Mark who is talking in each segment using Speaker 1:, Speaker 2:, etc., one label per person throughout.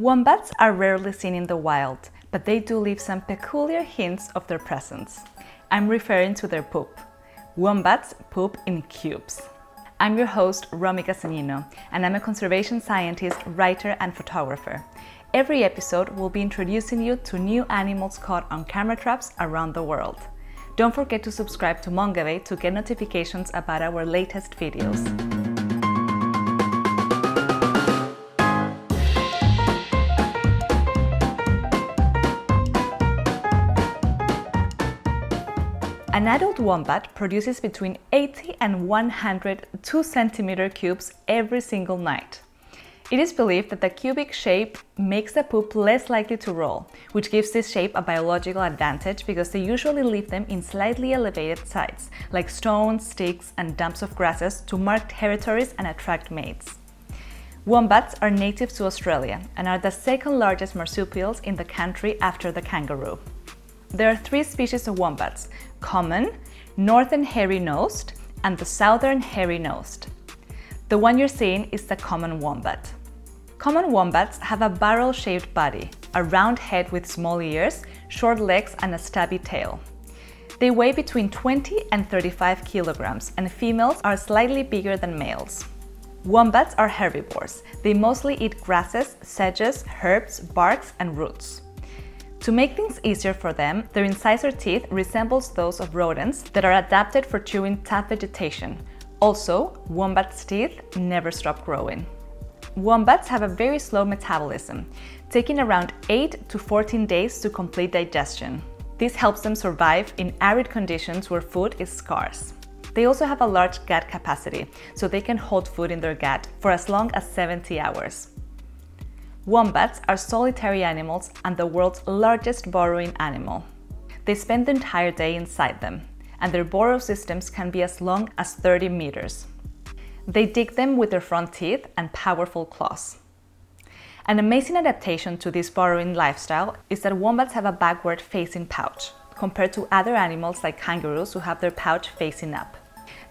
Speaker 1: Wombats are rarely seen in the wild, but they do leave some peculiar hints of their presence. I'm referring to their poop. Wombats poop in cubes. I'm your host, Romi Castagnino, and I'm a conservation scientist, writer, and photographer. Every episode we'll be introducing you to new animals caught on camera traps around the world. Don't forget to subscribe to Mongabay to get notifications about our latest videos. An adult wombat produces between 80 and 100 2 centimeter cubes every single night. It is believed that the cubic shape makes the poop less likely to roll, which gives this shape a biological advantage because they usually leave them in slightly elevated sites, like stones, sticks, and dumps of grasses to mark territories and attract mates. Wombats are native to Australia and are the second largest marsupials in the country after the kangaroo. There are three species of wombats, common, northern hairy-nosed, and the southern hairy-nosed. The one you're seeing is the common wombat. Common wombats have a barrel-shaped body, a round head with small ears, short legs, and a stubby tail. They weigh between 20 and 35 kilograms, and females are slightly bigger than males. Wombats are herbivores. They mostly eat grasses, sedges, herbs, barks, and roots. To make things easier for them, their incisor teeth resembles those of rodents that are adapted for chewing tough vegetation. Also, wombats' teeth never stop growing. Wombats have a very slow metabolism, taking around 8 to 14 days to complete digestion. This helps them survive in arid conditions where food is scarce. They also have a large gut capacity, so they can hold food in their gut for as long as 70 hours. Wombats are solitary animals and the world's largest burrowing animal. They spend the entire day inside them, and their burrow systems can be as long as 30 meters. They dig them with their front teeth and powerful claws. An amazing adaptation to this burrowing lifestyle is that wombats have a backward facing pouch, compared to other animals like kangaroos who have their pouch facing up.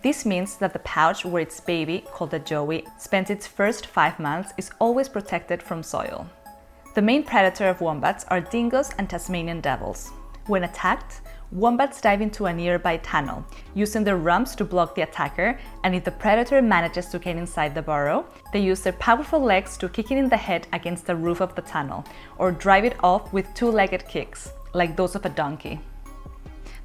Speaker 1: This means that the pouch where its baby, called a joey, spends its first five months is always protected from soil. The main predator of wombats are dingoes and Tasmanian devils. When attacked, wombats dive into a nearby tunnel, using their rumps to block the attacker, and if the predator manages to get inside the burrow, they use their powerful legs to kick it in the head against the roof of the tunnel, or drive it off with two-legged kicks, like those of a donkey.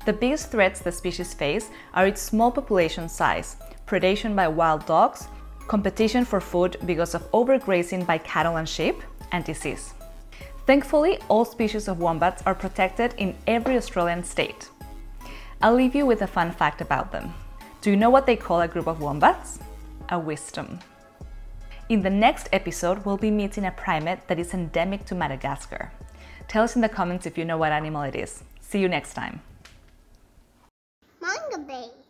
Speaker 1: The biggest threats the species face are its small population size, predation by wild dogs, competition for food because of overgrazing by cattle and sheep, and disease. Thankfully, all species of wombats are protected in every Australian state. I'll leave you with a fun fact about them. Do you know what they call a group of wombats? A wisdom. In the next episode, we'll be meeting a primate that is endemic to Madagascar. Tell us in the comments if you know what animal it is. See you next time. também.